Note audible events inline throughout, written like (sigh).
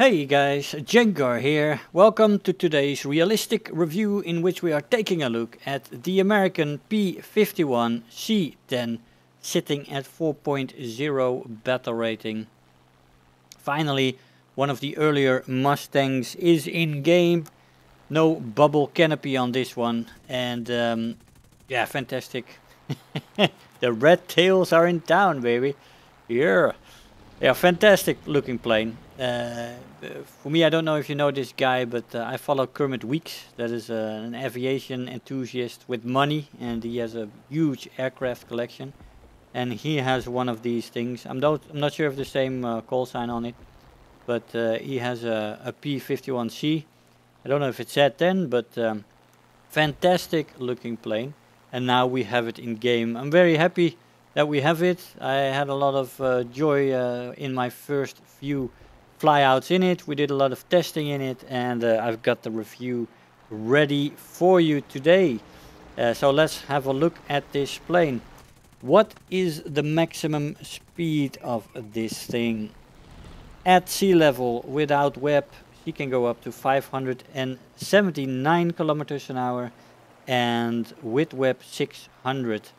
Hey guys, Jengar here. Welcome to today's realistic review in which we are taking a look at the American P51 C10 sitting at 4.0 battle rating. Finally, one of the earlier Mustangs is in game. No bubble canopy on this one and um, yeah, fantastic. (laughs) the red tails are in town, baby. Yeah. Yeah, fantastic looking plane. Uh, for me, I don't know if you know this guy, but uh, I follow Kermit Weeks. That is uh, an aviation enthusiast with money, and he has a huge aircraft collection. And he has one of these things. I'm not, I'm not sure if the same uh, call sign on it, but uh, he has a a P51C. I don't know if it's C10, but um, fantastic looking plane. And now we have it in game. I'm very happy that we have it. I had a lot of joy in my first few flyouts in it. We did a lot of testing in it and uh, I've got the review ready for you today. Uh, so let's have a look at this plane. What is the maximum speed of this thing? At sea level without WEP, she can go up to 579 kilometers an hour and with WEP 600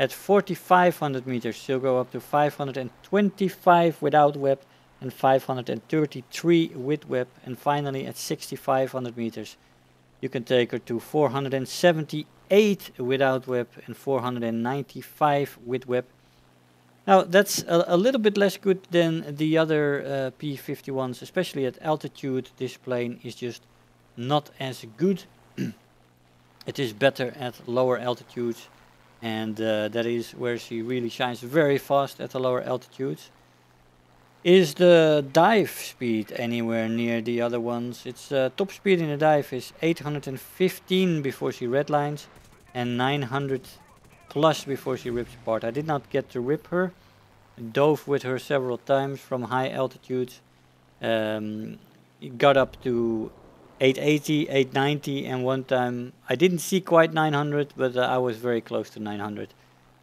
at 4500 meters, she'll go up to 525 without WEP and 533 with WEP. And finally at 6500 meters, you can take her to 478 without WEP and 495 with web. Now that's a, a little bit less good than the other uh, P51s, especially at altitude. This plane is just not as good. (clears throat) it is better at lower altitudes and uh, that is where she really shines very fast at the lower altitudes. Is the dive speed anywhere near the other ones? Its uh, top speed in the dive is 815 before she redlines and 900 plus before she rips apart. I did not get to rip her. Dove with her several times from high altitudes. Um, got up to 880, 890 and one time I didn't see quite 900 but uh, I was very close to 900.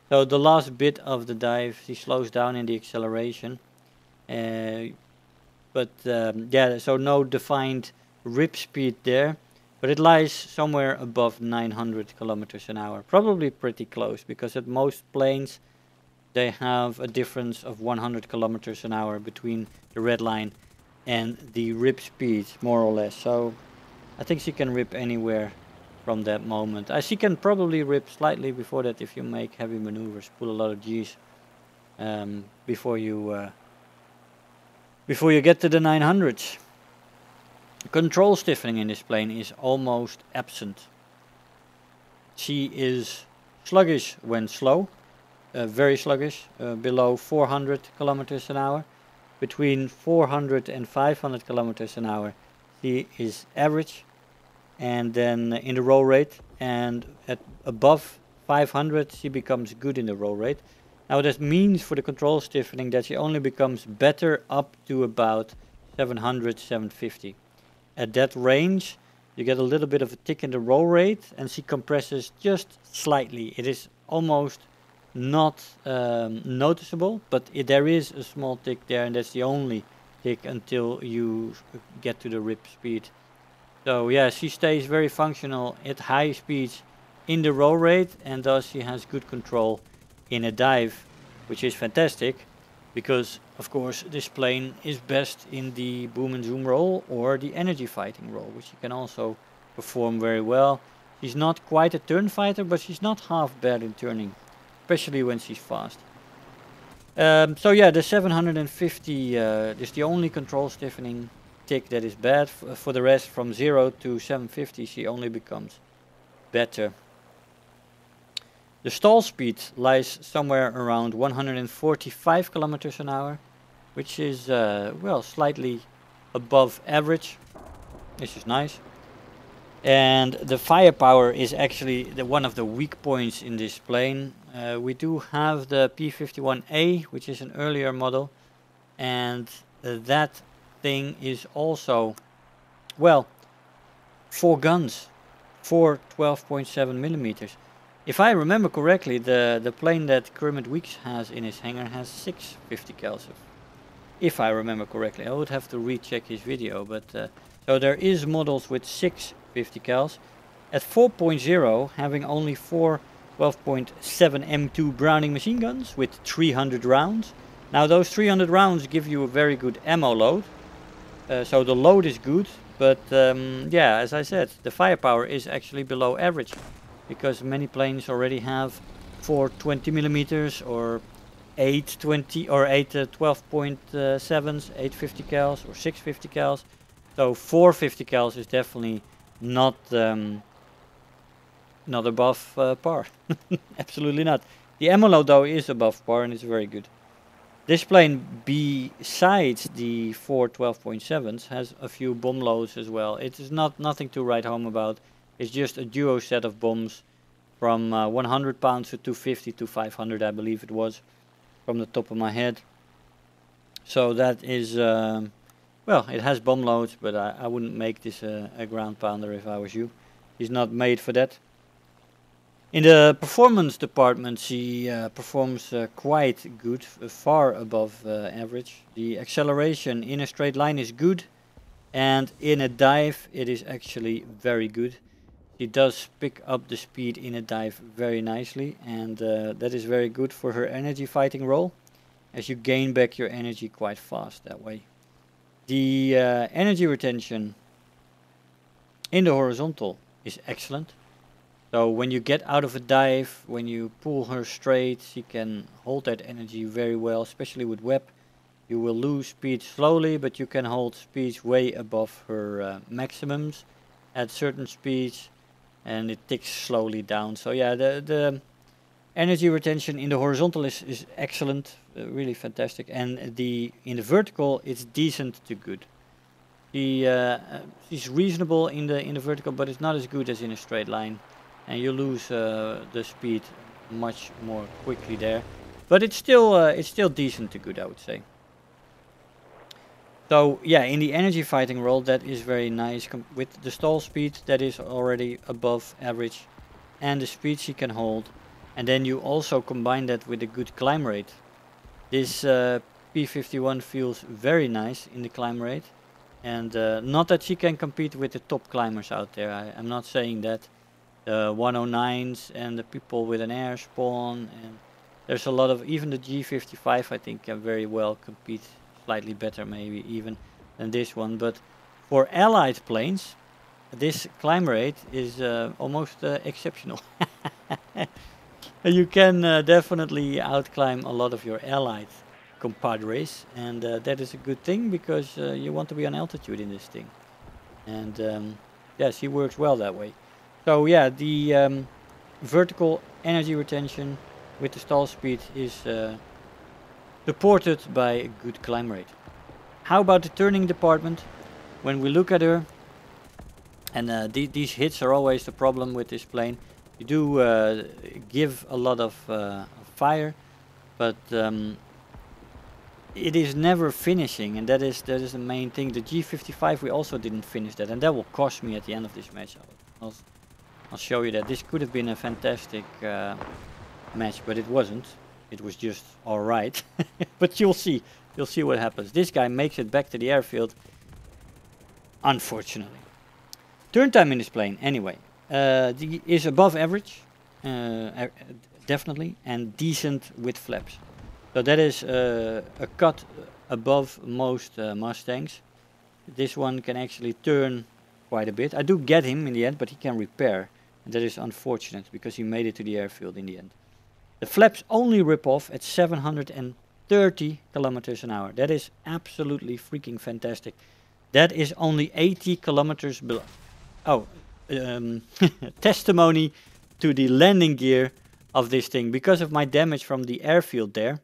So the last bit of the dive she slows down in the acceleration. Uh, but um, yeah, so no defined rip speed there. But it lies somewhere above 900 kilometers an hour. Probably pretty close because at most planes they have a difference of 100 kilometers an hour between the red line and the rip speed more or less. So I think she can rip anywhere from that moment. Uh, she can probably rip slightly before that if you make heavy maneuvers, pull a lot of G's um, before you uh, before you get to the 900s. Control stiffening in this plane is almost absent. She is sluggish when slow, uh, very sluggish, uh, below 400 kilometers an hour. Between 400 and 500 kilometers an hour, she is average and then in the roll rate and at above 500 she becomes good in the roll rate. Now that means for the control stiffening that she only becomes better up to about 700, 750. At that range you get a little bit of a tick in the roll rate and she compresses just slightly. It is almost not um, noticeable but it, there is a small tick there and that's the only tick until you get to the rip speed. So yeah, she stays very functional at high speeds in the roll rate and thus she has good control in a dive, which is fantastic because of course this plane is best in the boom and zoom role or the energy fighting role, which she can also perform very well. She's not quite a turn fighter, but she's not half bad in turning, especially when she's fast. Um, so yeah, the 750 uh, is the only control stiffening tick that is bad. For the rest, from 0 to 750, she only becomes better. The stall speed lies somewhere around 145 kilometers an hour, which is, uh, well, slightly above average. This is nice. And the firepower is actually the one of the weak points in this plane. Uh, we do have the P51A, which is an earlier model, and uh, that thing is also, well, four guns, four 12.7 millimeters. If I remember correctly, the, the plane that Kermit Weeks has in his hangar has six 50 cals. if I remember correctly. I would have to recheck his video, but uh, so there is models with 6 50 cals. At 4.0, having only four 12.7 M2 Browning machine guns with 300 rounds. Now those 300 rounds give you a very good ammo load, uh, so the load is good, but um, yeah, as I said, the firepower is actually below average, because many planes already have 420 millimeters or 820 or 8 uh, 12.7s, 850 cals or 650 cals. So 450 cals is definitely not um, not above uh, par. (laughs) Absolutely not. The ammo load though is above par and it's very good. This plane, besides the four 12.7s, has a few bomb loads as well. It is not nothing to write home about. It's just a duo set of bombs from uh, 100 pounds to 250 to 500, I believe it was, from the top of my head. So that is, um, well, it has bomb loads, but I, I wouldn't make this a, a ground pounder if I was you. He's not made for that. In the performance department, she uh, performs uh, quite good, far above uh, average. The acceleration in a straight line is good, and in a dive it is actually very good. She does pick up the speed in a dive very nicely, and uh, that is very good for her energy fighting role, as you gain back your energy quite fast that way. The uh, energy retention in the horizontal is excellent. So when you get out of a dive, when you pull her straight, she can hold that energy very well, especially with WEP. You will lose speed slowly, but you can hold speeds way above her uh, maximums at certain speeds, and it ticks slowly down. So yeah, the the energy retention in the horizontal is, is excellent, uh, really fantastic, and the in the vertical it's decent to good. The uh, she's reasonable in the in the vertical, but it's not as good as in a straight line and you lose uh, the speed much more quickly there. But it's still uh, it's still decent to good, I would say. So yeah, in the energy fighting role, that is very nice. With the stall speed, that is already above average, and the speed she can hold, and then you also combine that with a good climb rate. This uh, P51 feels very nice in the climb rate, and uh, not that she can compete with the top climbers out there. I, I'm not saying that the 109s and the people with an air spawn and there's a lot of even the G55 I think can very well compete slightly better maybe even than this one but for allied planes this climb rate is uh, almost uh, exceptional. (laughs) You can uh, definitely outclimb a lot of your allied compadres and uh, that is a good thing because uh, you want to be on altitude in this thing. And um, yes he works well that way. So yeah, the um, vertical energy retention with the stall speed is uh, supported by a good climb rate. How about the turning department? When we look at her, and uh, th these hits are always the problem with this plane. You do uh, give a lot of uh, fire, but um, it is never finishing, and that is that is the main thing. The G55 we also didn't finish that, and that will cost me at the end of this match. I'll, I'll show you that. This could have been a fantastic uh, match, but it wasn't. It was just alright. (laughs) but you'll see. You'll see what happens. This guy makes it back to the airfield. Unfortunately. Turn time in this plane, anyway, uh, is above average. Uh, definitely. And decent with flaps. So that is uh, a cut above most uh, Mustangs. This one can actually turn quite a bit. I do get him in the end, but he can repair. And that is unfortunate because he made it to the airfield in the end. The flaps only rip off at 730 kilometers an hour. That is absolutely freaking fantastic. That is only 80 kilometers below. Oh, um, (laughs) testimony to the landing gear of this thing. Because of my damage from the airfield there,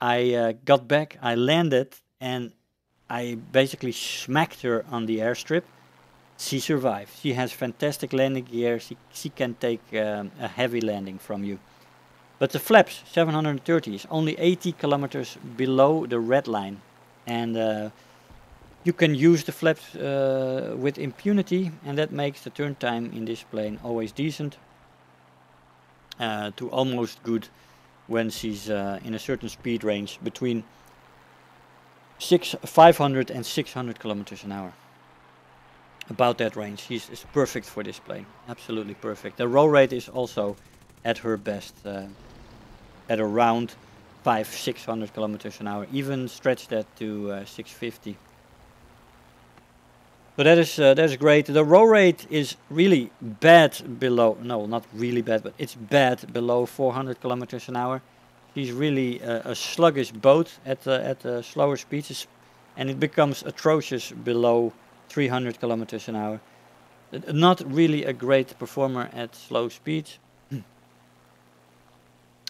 I uh, got back, I landed, and I basically smacked her on the airstrip she survived. She has fantastic landing gear. She, she can take um, a heavy landing from you. But the flaps, 730, is only 80 kilometers below the red line. And uh, you can use the flaps uh, with impunity, and that makes the turn time in this plane always decent. Uh, to almost good when she's uh, in a certain speed range between six, 500 and 600 kilometers an hour. About that range. She's is perfect for this plane. Absolutely perfect. The roll rate is also at her best. Uh, at around five, 600 kilometers an hour. Even stretch that to uh, 650. So that is uh, that is great. The roll rate is really bad below. No, not really bad, but it's bad below 400 kilometers an hour. She's really a, a sluggish boat at uh, at uh, slower speeds, and it becomes atrocious below 300 kilometers an hour. Not really a great performer at slow speeds,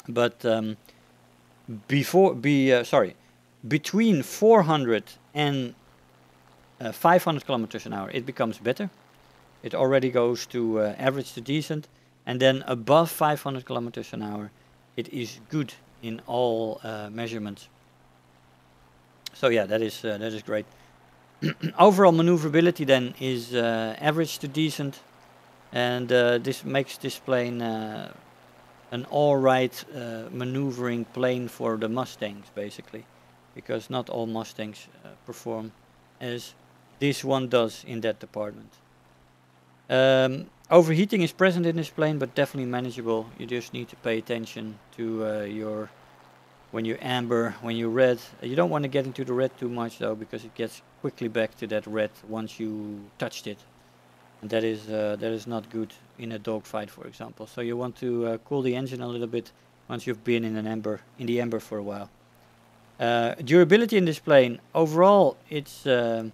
but um, before be uh, sorry, between 400 and uh, 500 kilometers an hour, it becomes better. It already goes to uh, average to decent, and then above 500 kilometers an hour, it is good in all uh, measurements. So yeah, that is uh, that is great. (clears throat) Overall maneuverability then is uh, average to decent, and this makes this plane an all-right uh, maneuvering plane for the Mustangs, basically, because not all Mustangs perform as this one does in that department. Um, overheating is present in this plane, but definitely manageable. You just need to pay attention to uh, your when you amber, when you red. You don't want to get into the red too much though, because it gets quickly back to that red once you touched it, and that is uh, that is not good in a dogfight, for example. So you want to uh, cool the engine a little bit once you've been in an amber in the ember for a while. Uh, durability in this plane overall, it's um,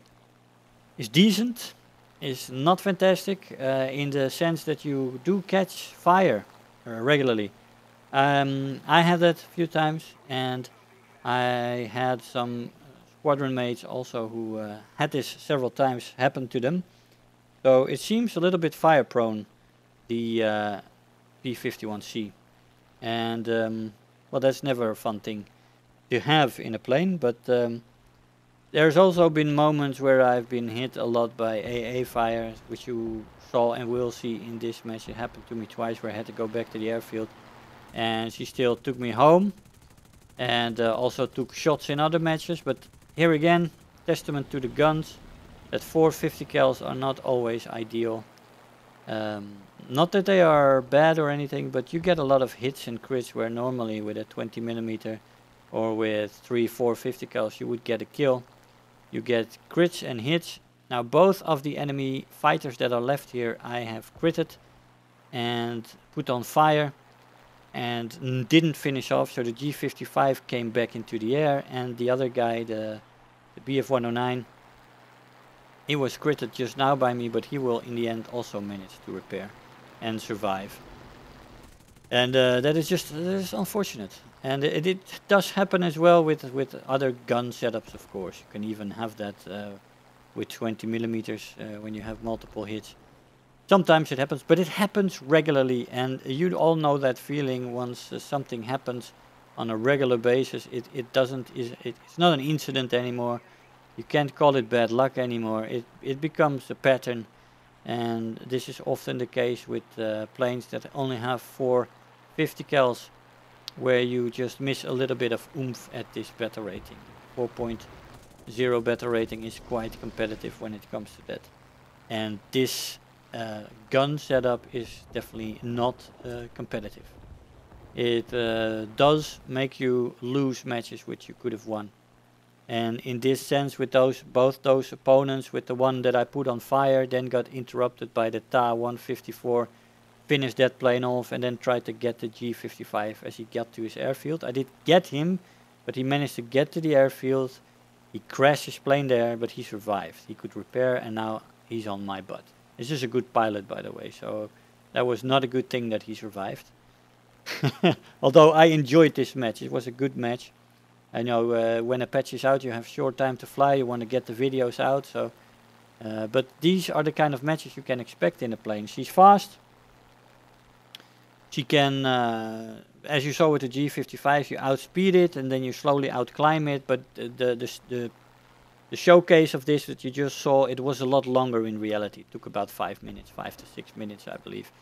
is decent is not fantastic uh, in the sense that you do catch fire uh, regularly. Um, I had that a few times, and I had some squadron mates also who uh, had this several times happen to them. So it seems a little bit fire prone, the uh, P51C. And um, well, that's never a fun thing to have in a plane, but um, there's also been moments where I've been hit a lot by AA fire, which you saw and will see in this match. It happened to me twice where I had to go back to the airfield. And she still took me home. And uh, also took shots in other matches. But here again, testament to the guns. That 450 cals are not always ideal. Um, not that they are bad or anything, but you get a lot of hits and crits where normally with a 20 millimeter or with 3 450 cals you would get a kill you get crits and hits. Now both of the enemy fighters that are left here I have critted and put on fire and didn't finish off so the G55 came back into the air and the other guy the, the BF109 he was critted just now by me but he will in the end also manage to repair and survive and uh, that is just that is unfortunate and it, it, does happen as well with with other gun setups, of course. You can even have that uh, with 20 millimeters uh, when you have multiple hits. Sometimes it happens, but it happens regularly, and you all know that feeling once uh, something happens on a regular basis. It it doesn't is it, it's not an incident anymore. You can't call it bad luck anymore. It it becomes a pattern, and this is often the case with uh, planes that only have four 50 cals where you just miss a little bit of oomph at this battle rating. 4.0 battle rating is quite competitive when it comes to that. And this uh, gun setup is definitely not uh, competitive. It uh, does make you lose matches which you could have won. And in this sense, with those both those opponents, with the one that I put on fire, then got interrupted by the TA 154 finished that plane off and then tried to get the G55 as he got to his airfield. I did get him, but he managed to get to the airfield. He crashed his plane there, but he survived. He could repair and now he's on my butt. This is a good pilot, by the way, so that was not a good thing that he survived. (laughs) Although I enjoyed this match, it was a good match. I know uh, when a patch is out, you have short time to fly. You want to get the videos out, so. Uh, but these are the kind of matches you can expect in a plane. She's fast, she can, uh, as you saw with the G55, you outspeed it and then you slowly outclimb it. But the, the, the, the showcase of this that you just saw, it was a lot longer in reality. It took about five minutes, five to six minutes, I believe.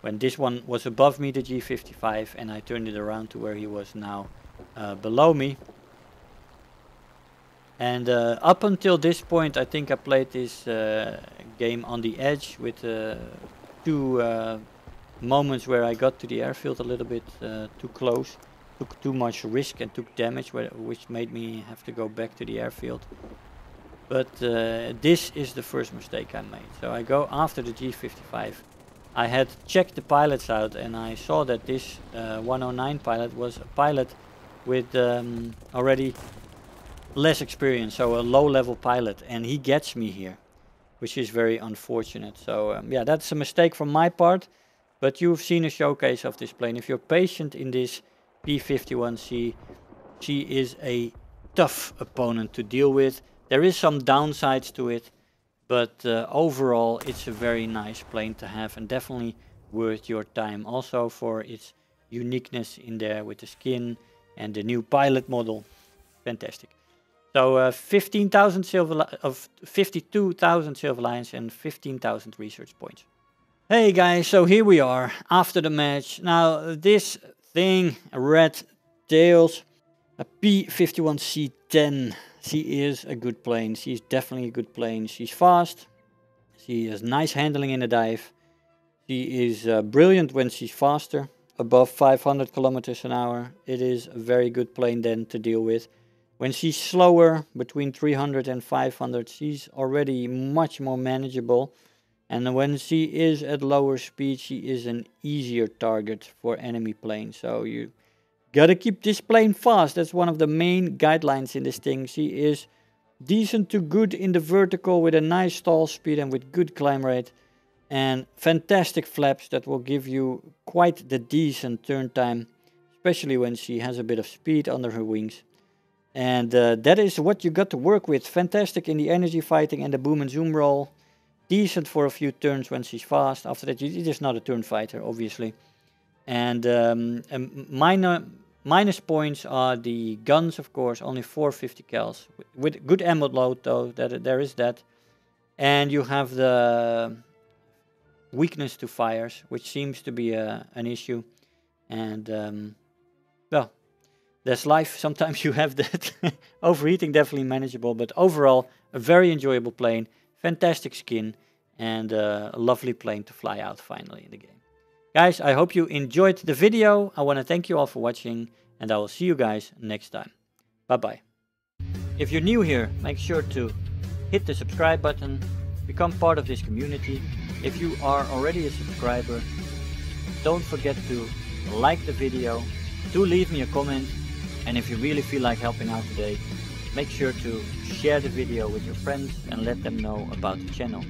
When this one was above me, the G55, and I turned it around to where he was now uh, below me. And uh, up until this point, I think I played this uh, game on the edge with uh, two uh, moments where I got to the airfield a little bit uh, too close, took too much risk and took damage, which made me have to go back to the airfield. But uh, this is the first mistake I made. So I go after the G55. I had checked the pilots out and I saw that this 109 pilot was a pilot with um, already less experience, so a low level pilot, and he gets me here, which is very unfortunate. So um, yeah, that's a mistake from my part, but you've seen a showcase of this plane. If you're patient in this P51C, she is a tough opponent to deal with. There is some downsides to it, but uh, overall it's a very nice plane to have and definitely worth your time. Also for its uniqueness in there with the skin and the new pilot model. Fantastic. So uh, 15,000 silver of 52,000 silver lions and 15,000 research points. Hey guys, so here we are after the match. Now this thing, red tails, a P51C10. She is a good plane. She's definitely a good plane. She's fast. She has nice handling in the dive. She is uh, brilliant when she's faster, above 500 kilometers an hour. It is a very good plane then to deal with. When she's slower, between 300 and 500, she's already much more manageable. And when she is at lower speed, she is an easier target for enemy planes. So you gotta keep this plane fast. That's one of the main guidelines in this thing. She is decent to good in the vertical with a nice stall speed and with good climb rate. And fantastic flaps that will give you quite the decent turn time, especially when she has a bit of speed under her wings. And uh, that is what you got to work with. Fantastic in the energy fighting and the boom and zoom role. Decent for a few turns when she's fast. After that, it is not a turn fighter, obviously. And um, minor minus points are the guns, of course, only 450 cals. With good ammo load, though, that there is that. And you have the weakness to fires, which seems to be uh, an issue. And, um, well, that's life. Sometimes you have that. (laughs) Overheating definitely manageable, but overall a very enjoyable plane, fantastic skin, and uh, a lovely plane to fly out finally in the game. Guys, I hope you enjoyed the video. I want to thank you all for watching, and I will see you guys next time. Bye bye. If you're new here, make sure to hit the subscribe button, become part of this community. If you are already a subscriber, don't forget to like the video, do leave me a comment and if you really feel like helping out today, make sure to share the video with your friends and let them know about the channel.